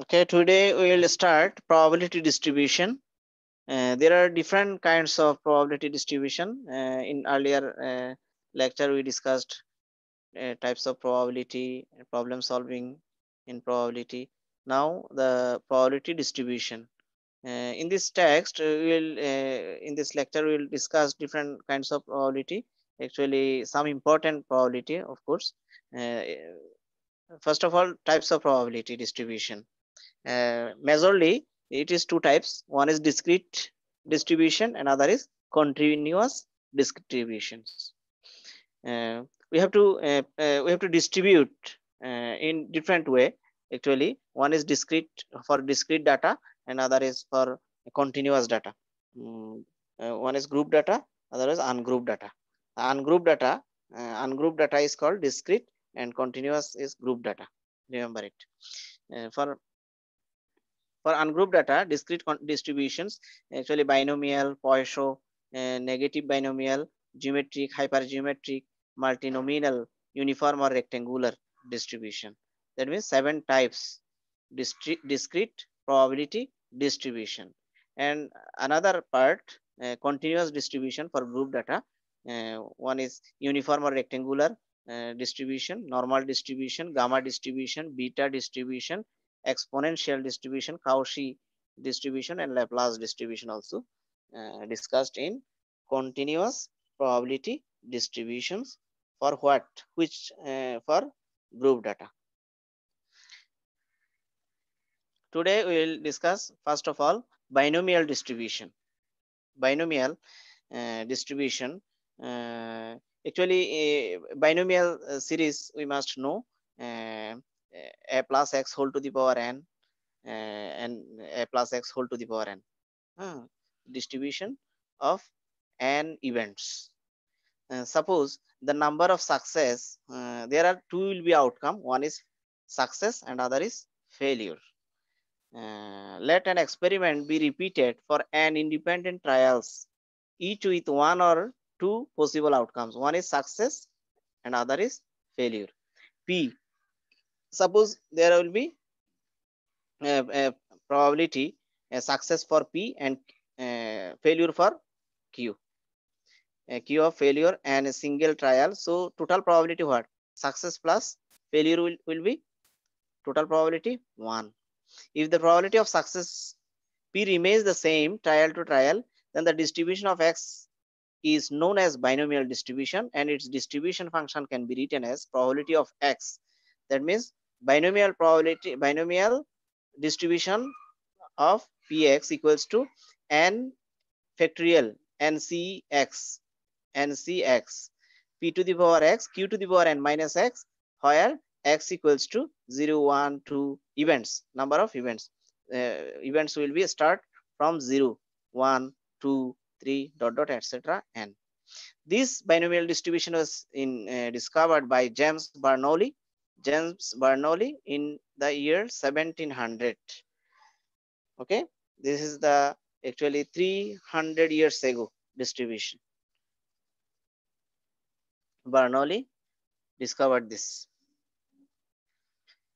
Okay, today we will start probability distribution. Uh, there are different kinds of probability distribution. Uh, in earlier uh, lecture, we discussed uh, types of probability, problem solving in probability. Now the probability distribution. Uh, in this text, we will uh, in this lecture we will discuss different kinds of probability. Actually, some important probability, of course. first of all, types of probability distribution uh, majorly it is two types. One is discrete distribution another is continuous distributions. Uh, we have to uh, uh we have to distribute uh, in different way. Actually one is discrete for discrete data and other is for continuous data. Um, one is group data other is ungrouped data. Ungrouped data ungrouped data is called discrete and continuous is group data. Remember it. For for ungrouped data, discrete distributions, actually binomial, Poisson, uh, negative binomial, geometric, hypergeometric, multinomial, uniform or rectangular distribution. That means seven types, discrete probability distribution. And another part, uh, continuous distribution for group data. Uh, one is uniform or rectangular distribution, normal distribution, gamma distribution, beta distribution, exponential distribution, Cauchy distribution, and Laplace distribution also uh, discussed in continuous probability distributions for what, which uh, for group data. Today we will discuss first of all binomial distribution. Binomial uh, distribution. Uh, actually, binomial series we must know uh, a plus x whole to the power n and a plus x whole to the power n. Uh, distribution of n events. Uh, suppose the number of success uh, there are two will be outcome. One is success and other is failure. Uh, let an experiment be repeated for n independent trials each with one or two possible outcomes. One is success and other is failure. P suppose there will be a, a probability a success for p and uh, failure for q. A q of failure and a single trial. So total probability what? Success plus failure will, will be total probability 1 if the probability of success p remains the same trial to trial then the distribution of x is known as binomial distribution and its distribution function can be written as probability of x. That means binomial probability binomial distribution of px equals to n factorial ncx to the power x q to the power n minus x where x equals to 0 1 2 events number of events. Uh, events will be start from 0 1 2 3 dot dot etc n. This binomial distribution was in uh, discovered by james bernoulli James Bernoulli in the year 1700. Okay, this is the actually 300 years ago distribution. Bernoulli discovered this.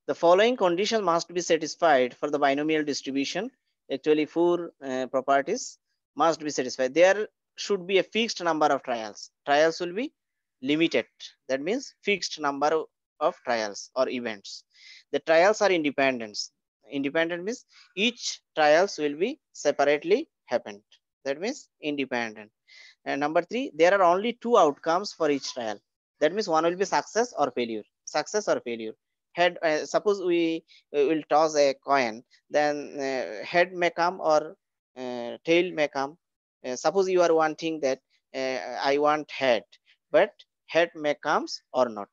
The following condition must be satisfied for the binomial distribution. Actually, four uh, properties must be satisfied. There should be a fixed number of trials. Trials will be limited. That means fixed number of trials or events. The trials are independent. Independent means each trials will be separately happened. That means independent. And number three, there are only two outcomes for each trial. That means one will be success or failure. Success or failure. Head. Uh, suppose we uh, will toss a coin, then uh, head may come or uh, tail may come. Uh, suppose you are wanting that uh, I want head, but head may comes or not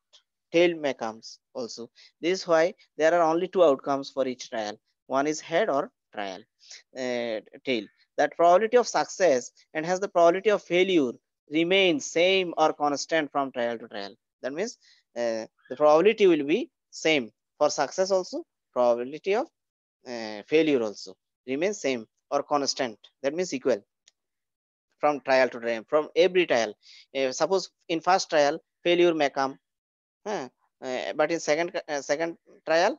tail may comes also. This is why there are only two outcomes for each trial. One is head or trial, uh, tail. That probability of success and has the probability of failure remains same or constant from trial to trial. That means uh, the probability will be same for success also, probability of uh, failure also remains same or constant. That means equal from trial to trial, from every trial. Uh, suppose in first trial, failure may come uh, but in second uh, second trial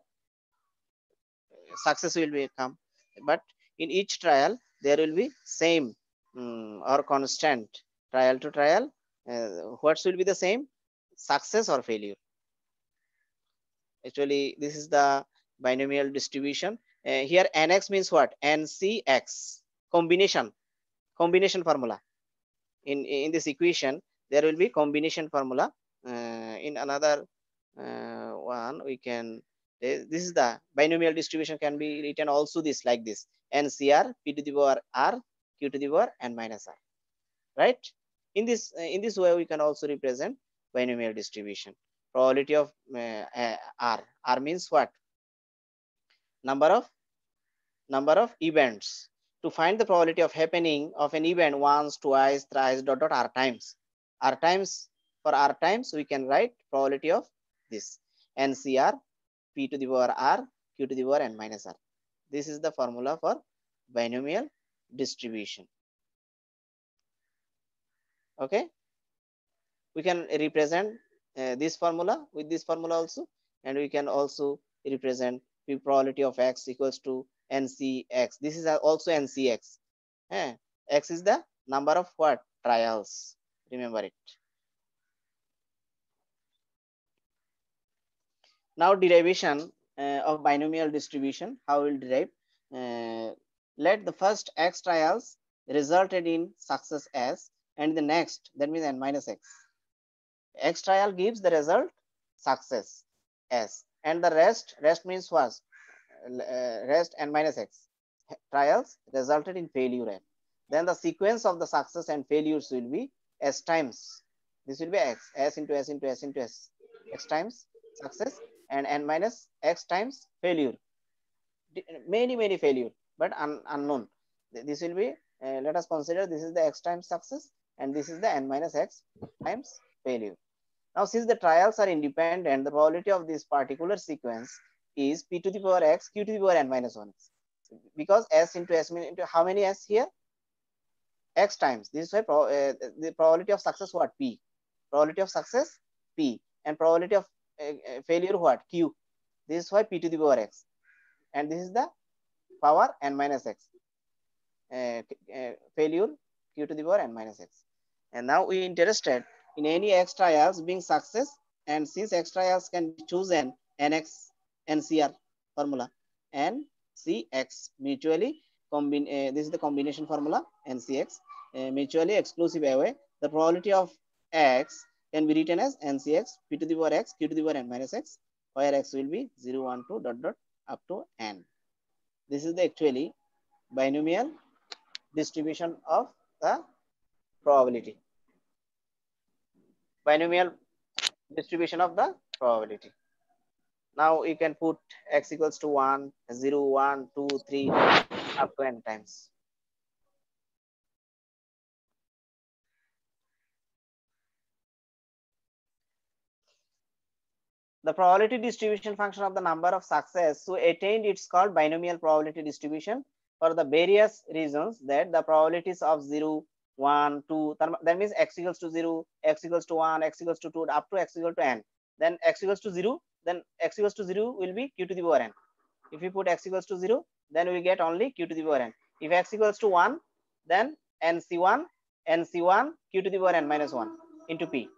success will be come. But in each trial, there will be same um, or constant trial to trial. Uh, what will be the same? Success or failure. Actually, this is the binomial distribution. Uh, here nx means what? ncx combination combination formula. In in this equation, there will be combination formula. In another uh, one, we can this is the binomial distribution can be written also this like this. Ncr p to the power r q to the power n minus r. Right? In this in this way we can also represent binomial distribution. Probability of uh, r. R means what? Number of number of events. To find the probability of happening of an event once twice thrice dot dot r times. R times for r times we can write probability of this. Ncr p to the power r q to the power n minus r. This is the formula for binomial distribution. Okay? We can represent uh, this formula with this formula also and we can also represent the probability of x equals to ncx this is also ncx eh? x is the number of what? Trials. Remember it now derivation uh, of binomial distribution how we'll derive? Uh, let the first x trials resulted in success s and the next that means n minus x. X trial gives the result success s and the rest rest means was uh, rest n minus x. Trials resulted in failure n. Then the sequence of the success and failures will be s times. This will be x s into s into s into s. X times success and n minus x times failure many many failure but un unknown this will be uh, let us consider this is the x times success and this is the n minus x times failure. Now, since the trials are independent, the probability of this particular sequence is p to the power x, q to the power n minus 1. Because s into s into how many s here? x times. This is why pro, uh, the probability of success what? p. Probability of success p. And probability of failure what? q. This is why p to the power x. And this is the power n minus x. Uh, failure q to the power n minus x. And now we interested in any x trials being success. And since x trials can be chosen nx ncr formula and cx mutually combine. Uh, this is the combination formula ncx uh, mutually exclusive away. The probability of x can be written as ncx p to the power x q to the power n minus x where x will be 0 1 2 dot dot up to n. This is the actually binomial distribution of the probability. Binomial distribution of the probability. Now you can put x equals to 1, 0, 1, 2, 3, up to n times. The probability distribution function of the number of success so attained it's called binomial probability distribution for the various reasons that the probabilities of 0, 1, 2, that means x equals to 0, x equals to 1, x equals to 2, up to x equal to n. Then x equals to 0, then x equals to 0 will be q to the power n. If we put x equals to 0, then we get only q to the power n. If x equals to 1, then nc1, nc1, q to the power n minus 1 into p.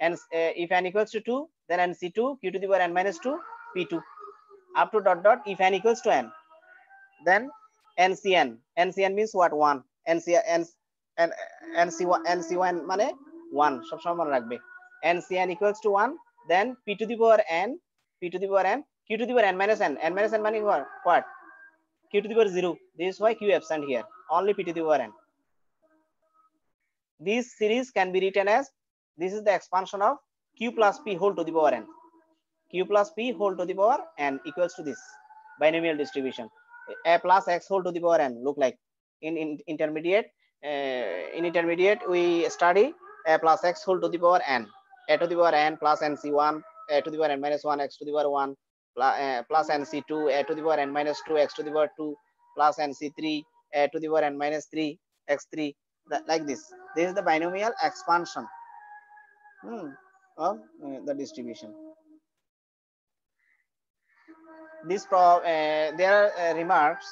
And uh, if n equals to 2, then nc2, q to the power n minus 2, p2. Up to dot dot, if n equals to n, then ncn. ncn means what? 1. nc n n n and nc1 nc1 মানে 1 সব সময় মনে রাখবে ncn equals to 1 then p to the power n p to the power n q to the power n minus n n minus n মানে what q to the power 0 this is why q absent here only p to the power n this series can be written as this is the expansion of q plus p whole to the power n q plus p whole to the power n equals to this binomial distribution a plus x whole to the power n look like in, in intermediate uh, in intermediate we study a plus x whole to the power n a to the power n plus nc1 a to the power n minus 1 x to the power 1 plus, uh, plus nc2 a to the power n minus 2 x to the power 2 plus nc3 a to the power n minus 3 x3 the, like this this is the binomial expansion hmm, of uh, the distribution. This pro uh, there are uh, remarks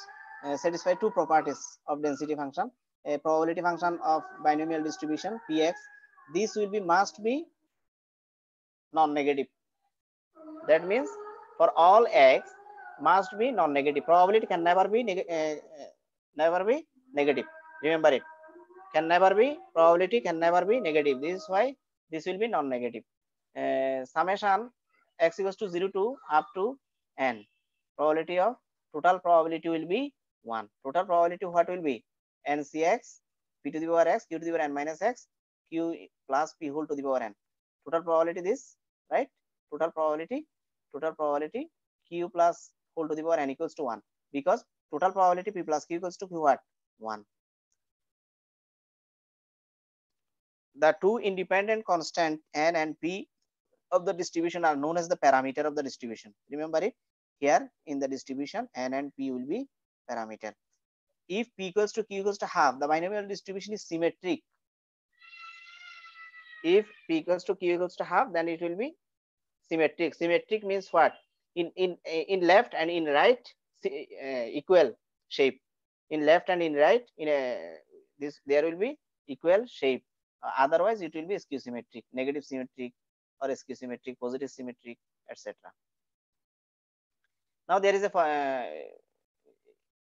satisfy two properties of density function. A probability function of binomial distribution px. This will be must be non-negative. That means for all x must be non-negative. Probability can never be uh, never be negative. Remember it. Can never be probability can never be negative. This is why this will be non-negative uh, summation x equals to 0 to up to n. Probability of total probability will be 1 total probability what will be? Ncx p to the power x q to the power n minus x q plus p whole to the power n. Total probability this right? Total probability total probability q plus whole to the power n equals to 1 because total probability p plus q equals to q what? 1 the two independent constant n and p of the distribution are known as the parameter of the distribution. Remember it here in the distribution n and p will be parameter. If p equals to q equals to half the binomial distribution is symmetric. If p equals to q equals to half then it will be symmetric. Symmetric means what? In in in left and in right uh, equal shape. In left and in right in a this there will be equal shape. Uh, otherwise it will be skew symmetric negative symmetric or skew symmetric positive symmetric etc now there is a uh,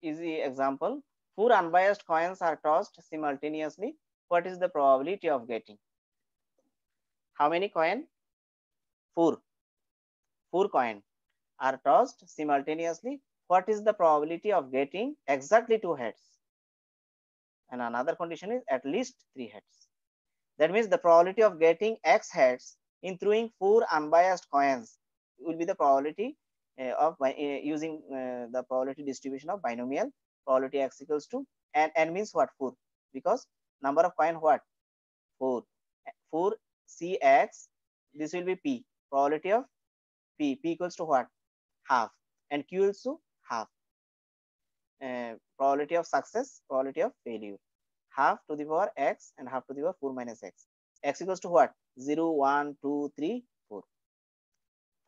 easy example. Four unbiased coins are tossed simultaneously. What is the probability of getting? How many coin? Four. Four coin are tossed simultaneously. What is the probability of getting exactly two heads? And another condition is at least three heads. That means the probability of getting x heads in throwing four unbiased coins will be the probability uh, of uh, using uh, the probability distribution of binomial probability x equals to and n means what? 4 because number of coin what? 4 4 cx this will be p. Probability of p. P equals to what? Half. And q equals to half. Uh, probability of success probability of failure. Half to the power x and half to the power 4 minus x. X equals to what 0 1 2 3 4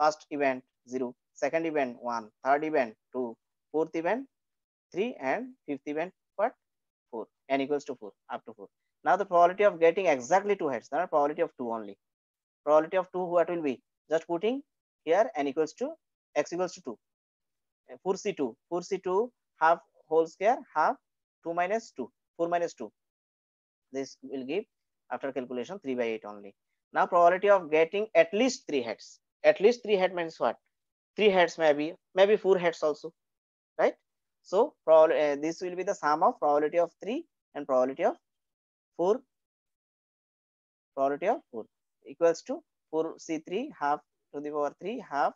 first event 0 second event 1 third event 2 fourth event 3 and fifth event what? 4 n equals to 4 up to 4 now the probability of getting exactly two heads. The probability of 2 only. Probability of 2 what will be? Just putting here n equals to x equals to 2 4c2 4c2 half whole square half 2 minus 2 4 minus 2 this will give after calculation 3 by 8 only now probability of getting at least 3 heads. At least 3 head means what? 3 heads maybe maybe 4 heads also right? So uh, this will be the sum of probability of 3 and probability of 4 probability of 4 equals to 4 c3 half to the power 3 half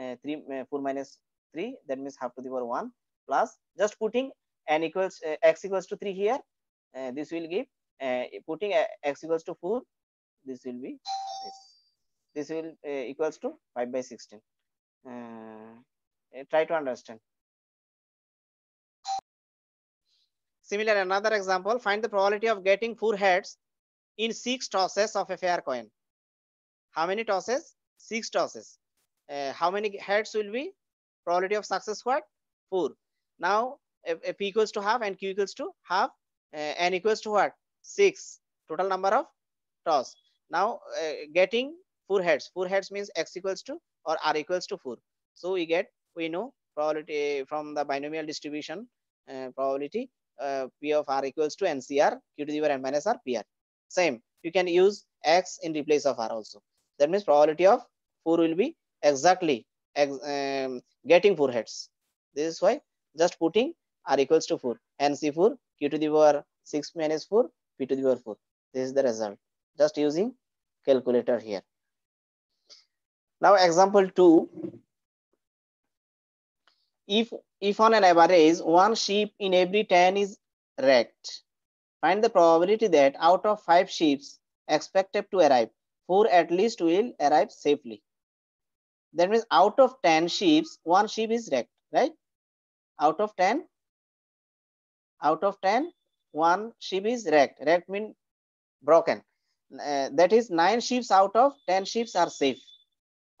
uh, 3 uh, 4 minus 3 that means half to the power 1 plus just putting n equals uh, x equals to 3 here. Uh, this will give uh, putting uh, x equals to 4 this will be this this will uh, equals to 5 by 16 uh, try to understand. Similar another example find the probability of getting four heads in six tosses of a fair coin. How many tosses? Six tosses. Uh, how many heads will be? Probability of success what? Four. Now if p equals to half and q equals to half uh, n equals to what? Six. Total number of toss now uh, getting four heads. Four heads means x equals to or r equals to 4 so we get we know probability from the binomial distribution uh, probability uh, p of r equals to ncr q to the power n minus r pr same. You can use x in replace of r also. That means probability of 4 will be exactly ex, um, getting four heads. This is why just putting r equals to 4 nc4 q to the power 6 minus 4 p to the power 4 this is the result just using calculator here. Now example 2 if if on an average one sheep in every 10 is wrecked find the probability that out of five sheep expected to arrive four at least will arrive safely. That means out of 10 sheep one sheep is wrecked right? Out of 10 out of 10 one sheep is wrecked. Wrecked mean broken uh, that is nine ships out of 10 ships are safe.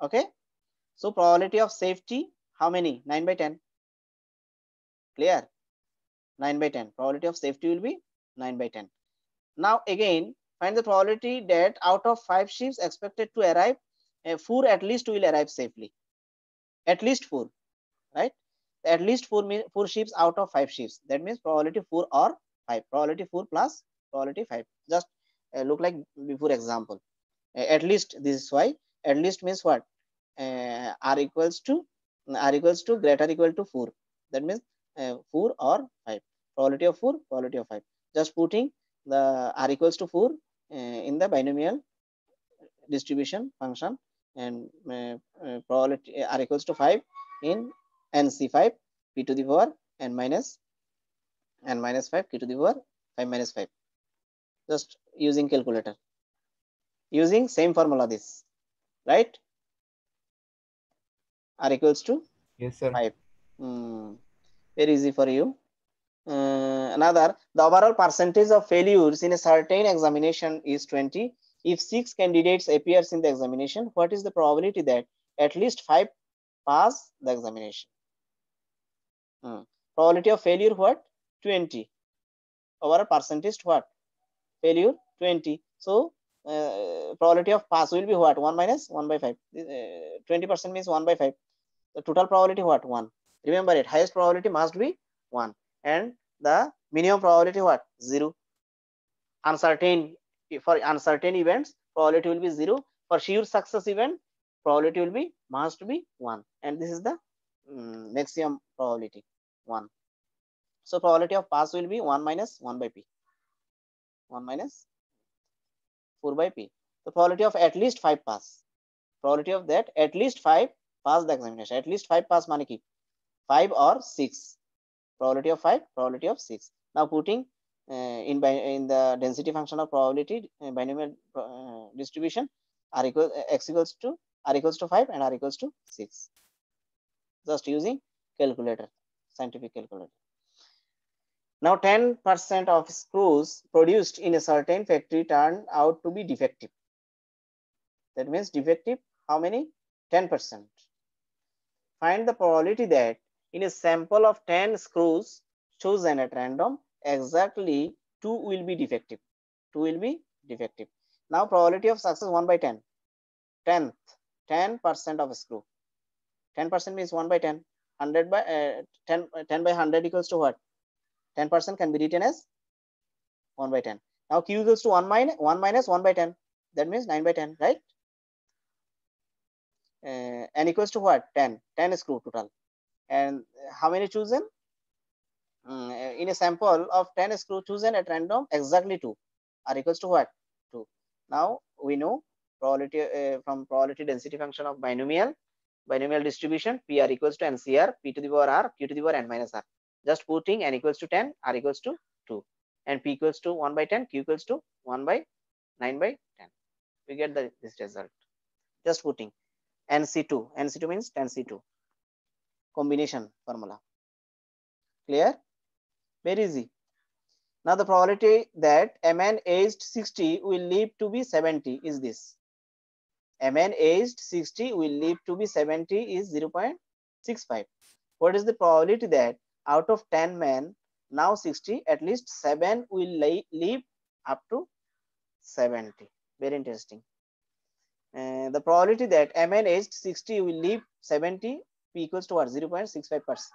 Okay? So probability of safety how many? 9 by 10 clear? 9 by 10 probability of safety will be 9 by 10 now again find the probability that out of five ships expected to arrive uh, four at least will arrive safely. At least four right? At least four four ships out of five ships that means probability four or five. Probability four plus probability five. Just look like before example. Uh, at least this is why at least means what? Uh, r equals to r equals to greater equal to 4 that means uh, 4 or 5 probability of 4 probability of 5 just putting the r equals to 4 uh, in the binomial distribution function and uh, uh, probability r equals to 5 in nc5 p to the power n minus n minus 5 k to the power 5 minus 5 just using calculator. Using same formula this right? R equals to Yes, sir. 5 Hmm. very easy for you. Uh, another the overall percentage of failures in a certain examination is 20 if six candidates appears in the examination what is the probability that at least five pass the examination? Hmm. probability of failure what? 20 overall percentage what? Failure 20 so uh, probability of pass will be what? 1 minus 1 by 5 20 percent means 1 by 5 the total probability what? 1 remember it. Highest probability must be 1 and the minimum probability what? 0 uncertain for uncertain events probability will be 0 for sure success event probability will be must be 1 and this is the um, maximum probability 1 so probability of pass will be 1 minus 1 by p. 1 minus 4 by p. The probability of at least 5 pass. Probability of that at least 5 pass the examination. At least 5 pass ki 5 or 6 probability of 5 probability of 6 now putting uh, in by in the density function of probability uh, binomial uh, distribution r equal x equals to r equals to 5 and r equals to 6 just using calculator scientific calculator now 10% of screws produced in a certain factory turned out to be defective that means defective how many 10% find the probability that in a sample of 10 screws chosen at random, exactly 2 will be defective. 2 will be defective. Now probability of success 1 by 10. 10th, 10% of screw. 10% means 1 by 10. 100 by uh, 10, 10 by 100 equals to what? 10% can be written as 1 by 10. Now Q equals to 1 minus 1 minus 1 by 10. That means 9 by 10, right? Uh, equals to what? 10. 10 is screw total and how many chosen um, in a sample of 10 screw chosen at random exactly 2 are equals to what 2 now we know probability uh, from probability density function of binomial binomial distribution p r equals to ncr p to the power r q to the power n minus r just putting n equals to 10 r equals to 2 and p equals to 1 by 10 q equals to 1 by 9 by 10 we get the this result just putting nc2 nc2 means 10c2 combination formula. Clear? Very easy. Now the probability that a man aged 60 will live to be 70 is this. A man aged 60 will live to be 70 is 0.65. What is the probability that out of 10 men now 60 at least 7 will live up to 70. Very interesting. Uh, the probability that a man aged 60 will live 70 p equals to what? 0 0.65 percent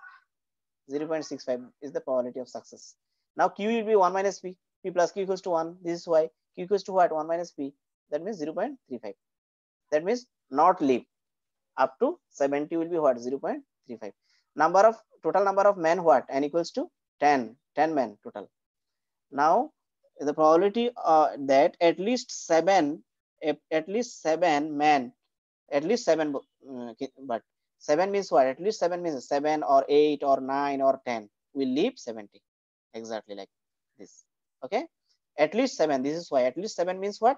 0 0.65 is the probability of success. Now q will be 1 minus p. P plus q equals to 1 this is why q equals to what? 1 minus p. That means 0 0.35 that means not leave. Up to 70 will be what? 0 0.35 number of total number of men what n equals to 10 10 men total now the probability uh, that at least seven at least seven men at least seven uh, but 7 means what? At least 7 means 7 or 8 or 9 or 10 will leave 70. Exactly like this. Okay. At least 7. This is why. At least 7 means what?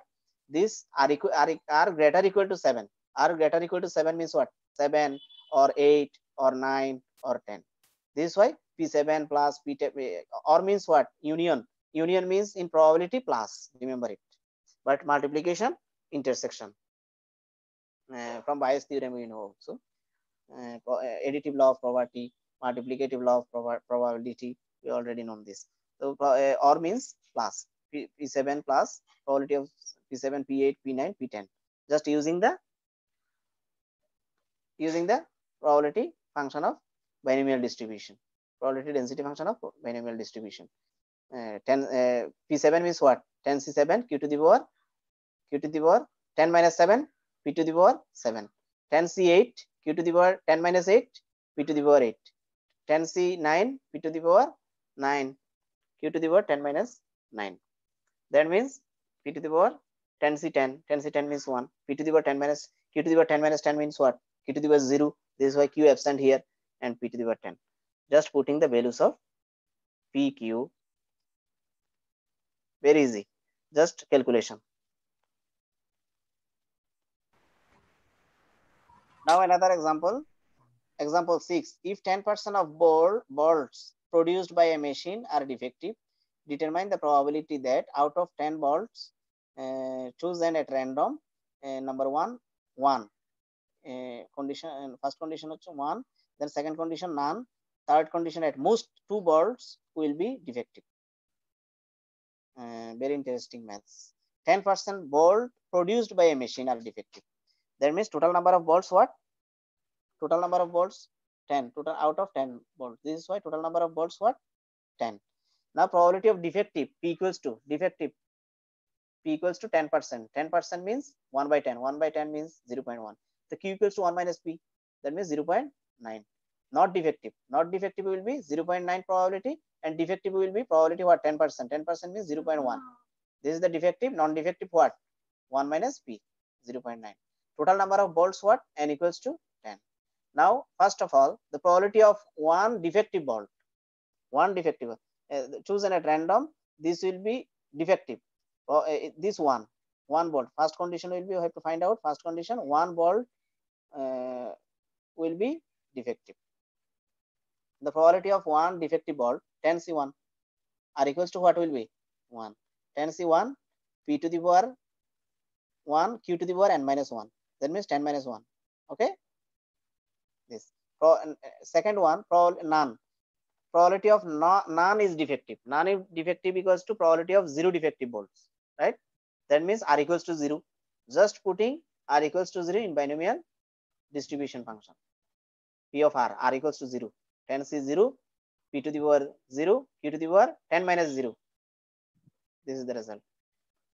these are, equal, are, are greater equal to 7. Are greater equal to 7 means what? 7 or 8 or 9 or 10. This is why P7 plus P10 or means what? Union. Union means in probability plus. Remember it. But multiplication intersection. Uh, from Bayes theorem we know also uh, additive law of probability, multiplicative law of prob probability. We already know this. So uh, or means plus P, P7 plus probability of P7, P8, P9, P10. Just using the using the probability function of binomial distribution. Probability density function of binomial distribution. Uh, 10 uh, P7 means what? 10 C7 Q to the power Q to the power 10 minus 7 P to the power 7. 10 C8 Q to the power 10 minus 8 P to the power 8. 10 C9 P to the power 9 Q to the power 10 minus 9. That means P to the power 10 C10 10 C10 means 1 P to the power 10 minus Q to the power 10 minus 10 means what? Q to the power 0. This is why Q absent here and P to the power 10. Just putting the values of P, Q. Very easy. Just calculation. Now another example. Example 6. If 10% of ball bolts produced by a machine are defective, determine the probability that out of 10 bolts, uh, choose at random, uh, number 1, 1 condition, first condition is one, then second condition none, third condition at most two bolts will be defective. Uh, very interesting maths. 10% bolt produced by a machine are defective. That means total number of bolts what? Total number of bolts 10. Total out of 10 bolts. This is why total number of bolts what? 10. Now probability of defective P equals to defective P equals to 10%. 10% means 1 by 10. 1 by 10 means 0 0.1. The Q equals to 1 minus P. That means 0 0.9. Not defective. Not defective will be 0 0.9 probability and defective will be probability what? 10%. 10% means 0 0.1. This is the defective. Non-defective what? 1 minus P. 0 0.9. Total number of bolts what? N equals to 10. Now, first of all, the probability of one defective bolt. One defective. Uh, chosen at random. This will be defective. Uh, this one. One bolt. First condition will be, you have to find out. First condition, one bolt uh, will be defective. The probability of one defective ball, 10 C1, are equals to what will be? 1. 10 C1, P to the power 1, Q to the power n minus 1. That means 10 minus 1. Okay? This. Pro, second one, pro, none. Probability of no, none is defective. None is defective equals to probability of zero defective bolts. Right? That means R equals to 0. Just putting R equals to 0 in binomial distribution function. P of R, R equals to 0. 10 is 0, P to the power 0, Q to the power 10 minus 0. This is the result.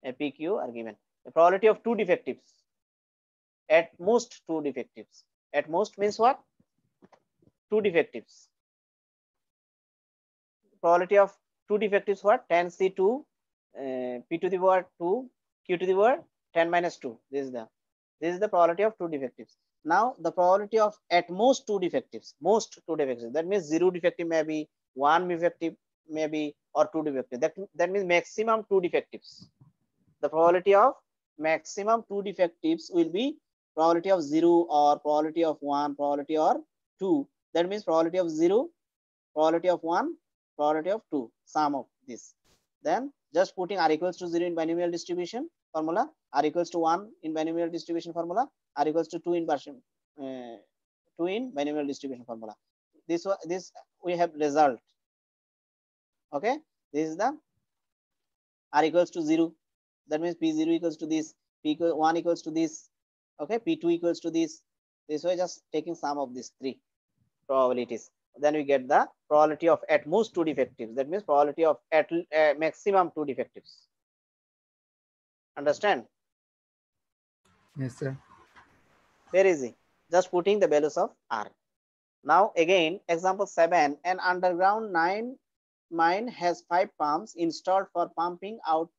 A PQ are given. The probability of two defectives. At most two defectives. At most means what? Two defectives. Probability of two defectives what? 10 C2, uh, P to the power 2, Q to the power 10 minus 2. This is the this is the probability of two defectives. Now the probability of at most two defectives, most two defectives. That means zero defective may be, one defective may be, or two defective. That that means maximum two defectives. The probability of maximum two defectives will be probability of zero or probability of one, probability or two. That means probability of zero, probability of one, probability of two. Sum of this. Then just putting r equals to zero in binomial distribution formula, r equals to one in binomial distribution formula, r equals to 2 in uh, 2 in binomial distribution formula. This was this we have result. Okay? This is the r equals to 0 that means p0 equals to this p equal, 1 equals to this. Okay? P2 equals to this. This way just taking sum of these three probabilities. Then we get the probability of at most two defectives. That means probability of at uh, maximum two defectives. Understand? Yes, sir. Very easy just putting the values of r. Now again example 7 an underground nine mine has five pumps installed for pumping out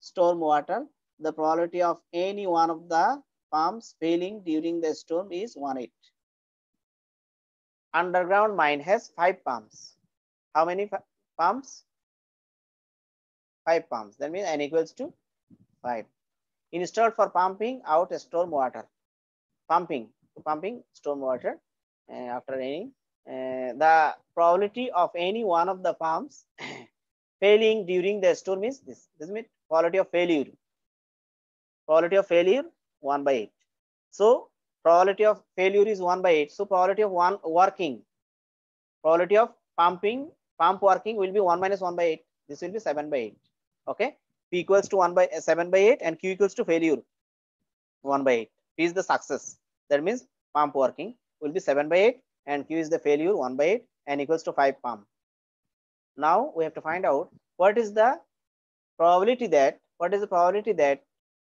storm water the probability of any one of the pumps failing during the storm is 1 8 underground mine has five pumps. How many pumps? Five pumps. That means n equals to 5 installed for pumping out storm water pumping pumping storm water uh, after raining. Uh, the probability of any one of the pumps failing during the storm is this. This means probability of failure. Probability of failure 1 by 8 so probability of failure is 1 by 8 so probability of one working probability of pumping pump working will be 1 minus 1 by 8 this will be 7 by 8 okay? P equals to 1 by uh, 7 by 8 and q equals to failure 1 by 8 p is the success. That means pump working will be 7 by 8 and q is the failure 1 by 8 and equals to 5 pump. Now we have to find out what is the probability that what is the probability that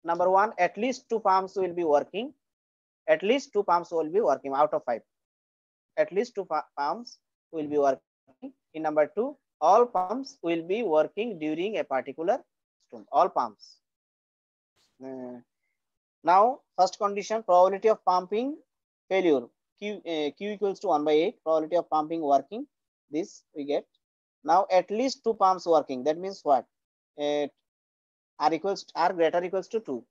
number one at least two pumps will be working at least two pumps will be working out of five. At least two pumps will be working. In number two all pumps will be working during a particular storm all pumps. Uh, now first condition probability of pumping failure. Q uh, q equals to 1 by 8 probability of pumping working. This we get. Now at least two pumps working. That means what? Uh, r equals r greater equals to 2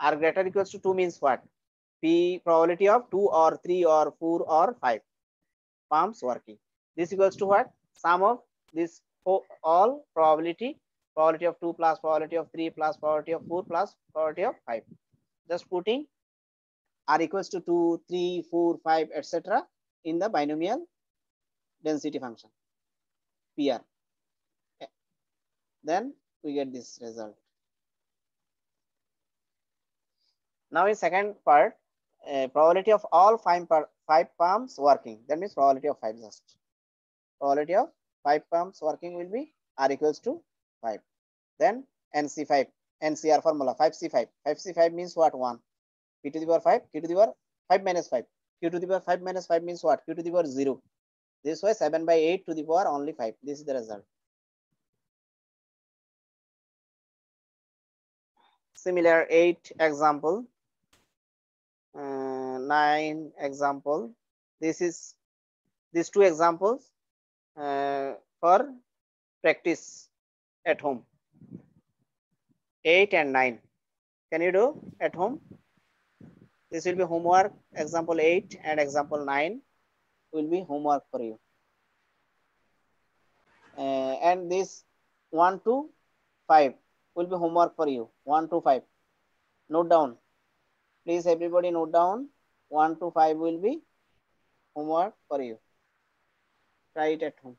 r greater equals to 2 means what? P probability of 2 or 3 or 4 or 5 pumps working. This equals to what? Sum of this all probability probability of 2 plus probability of 3 plus probability of 4 plus probability of 5 just putting r equals to 2 3 4 5 etc in the binomial density function pr then we get this result now in second part uh, probability of all five, five pumps working. That means probability of five just. Probability of five pumps working will be R equals to five. Then NC5, NCR formula 5C5. 5C5 means what? One. P to the power 5, Q to the power 5 minus 5. Q to the power 5 minus 5 means what? Q to the power 0. This way 7 by 8 to the power only 5. This is the result. Similar 8 example uh, nine example this is these two examples uh, for practice at home 8 and 9 can you do at home? This will be homework. Example 8 and example 9 will be homework for you. Uh, and this 1 to 5 will be homework for you. 1 to 5 note down. Please everybody note down. 1 to 5 will be homework for you. Try it at home.